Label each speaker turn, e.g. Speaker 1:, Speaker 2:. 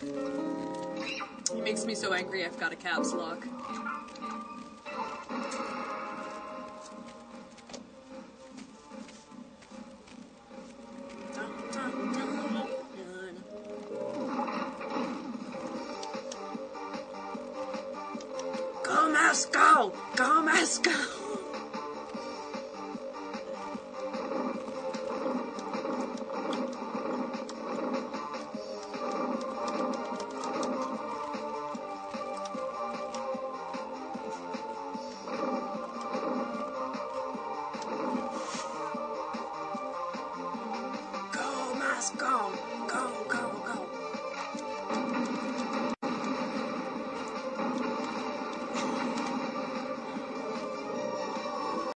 Speaker 1: He makes me so angry I've got a caps lock. Go Moscow! Go Moscow! Let's go, go.